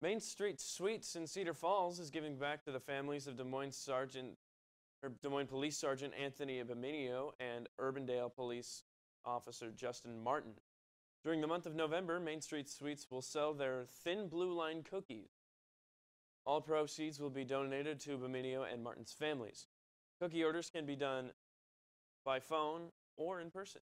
Main Street Sweets in Cedar Falls is giving back to the families of Des Moines Sergeant or Des Moines Police Sergeant Anthony Beminio and Urbandale Police Officer Justin Martin. During the month of November, Main Street Sweets will sell their Thin Blue Line cookies. All proceeds will be donated to Beminio and Martin's families. Cookie orders can be done by phone or in person.